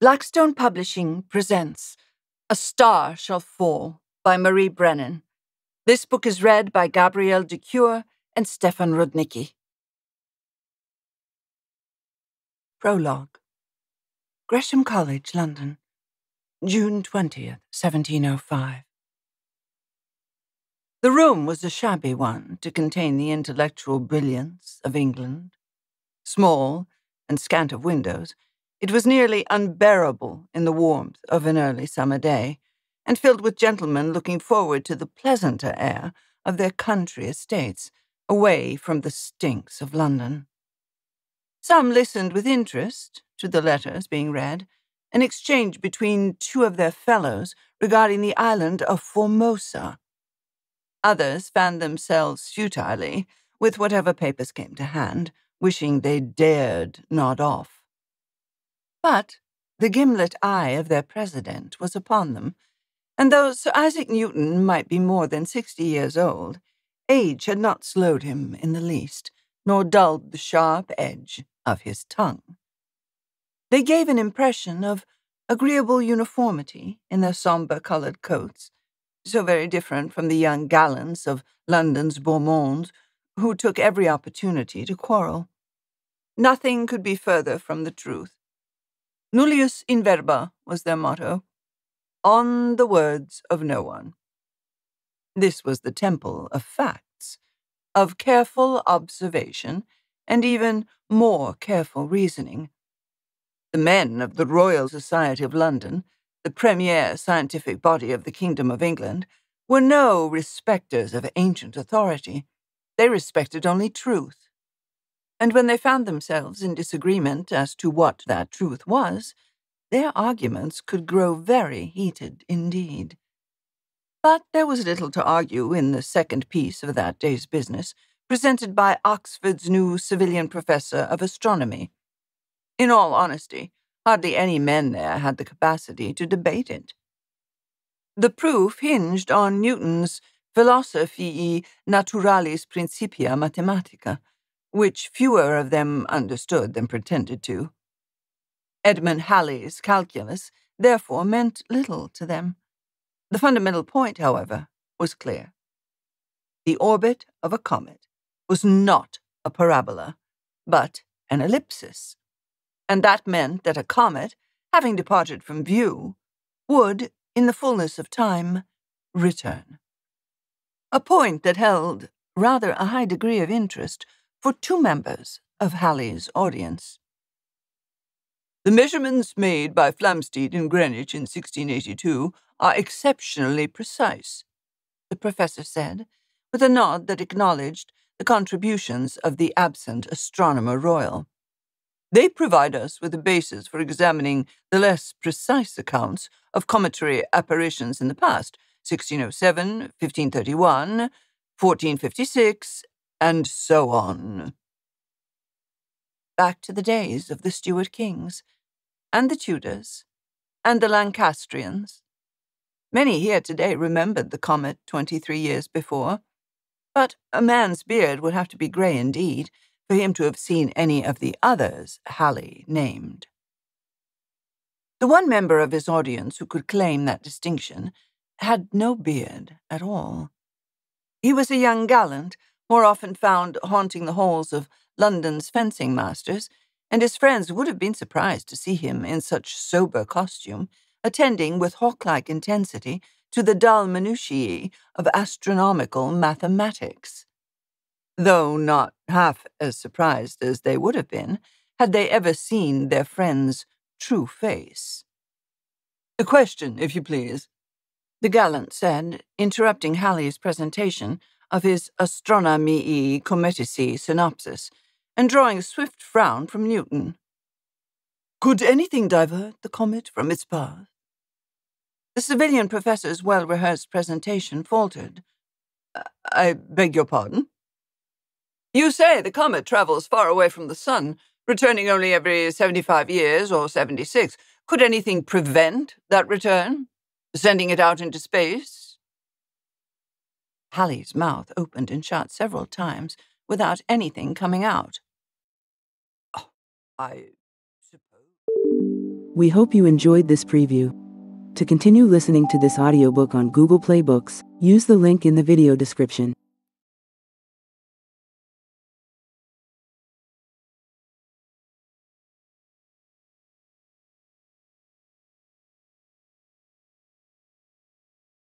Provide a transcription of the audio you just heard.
Blackstone Publishing presents A Star Shall Fall by Marie Brennan. This book is read by Gabrielle de Cuir and Stefan Rudnicki. Prologue Gresham College, London, June 20th, 1705. The room was a shabby one to contain the intellectual brilliance of England. Small and scant of windows, it was nearly unbearable in the warmth of an early summer day, and filled with gentlemen looking forward to the pleasanter air of their country estates, away from the stinks of London. Some listened with interest to the letters being read, an exchange between two of their fellows regarding the island of Formosa Others fanned themselves futilely with whatever papers came to hand, wishing they dared nod off. But the gimlet eye of their president was upon them, and though Sir Isaac Newton might be more than sixty years old, age had not slowed him in the least, nor dulled the sharp edge of his tongue. They gave an impression of agreeable uniformity in their sombre coloured coats, so very different from the young gallants of London's beau monde, who took every opportunity to quarrel. Nothing could be further from the truth. Nullius in verba was their motto, on the words of no one. This was the temple of facts, of careful observation, and even more careful reasoning. The men of the Royal Society of London the premier scientific body of the Kingdom of England, were no respecters of ancient authority. They respected only truth. And when they found themselves in disagreement as to what that truth was, their arguments could grow very heated indeed. But there was little to argue in the second piece of that day's business, presented by Oxford's new Savilian professor of astronomy. In all honesty, Hardly any men there had the capacity to debate it. The proof hinged on Newton's Philosophiae Naturalis Principia Mathematica, which fewer of them understood than pretended to. Edmond Halley's calculus therefore meant little to them. The fundamental point, however, was clear. The orbit of a comet was not a parabola, but an ellipsis and that meant that a comet, having departed from view, would, in the fullness of time, return. A point that held rather a high degree of interest for two members of Halley's audience. The measurements made by Flamsteed in Greenwich in 1682 are exceptionally precise, the professor said, with a nod that acknowledged the contributions of the absent astronomer royal. They provide us with a basis for examining the less precise accounts of cometary apparitions in the past 1607, 1531, 1456, and so on. Back to the days of the Stuart kings, and the Tudors, and the Lancastrians. Many here today remembered the comet 23 years before, but a man's beard would have to be grey indeed for him to have seen any of the others Halley named. The one member of his audience who could claim that distinction had no beard at all. He was a young gallant, more often found haunting the halls of London's fencing masters, and his friends would have been surprised to see him in such sober costume, attending with hawk-like intensity to the dull minutiae of astronomical mathematics though not half as surprised as they would have been had they ever seen their friend's true face. A question, if you please, the gallant said, interrupting Halley's presentation of his Astronomiae Cometicae synopsis and drawing a swift frown from Newton. Could anything divert the comet from its path? The Savilian professor's well rehearsed presentation faltered. I beg your pardon? You say the comet travels far away from the sun, returning only every 75 years or 76. Could anything prevent that return? Sending it out into space? Halley's mouth opened and shut several times without anything coming out. Oh, I suppose. We hope you enjoyed this preview. To continue listening to this audiobook on Google Play Books, use the link in the video description.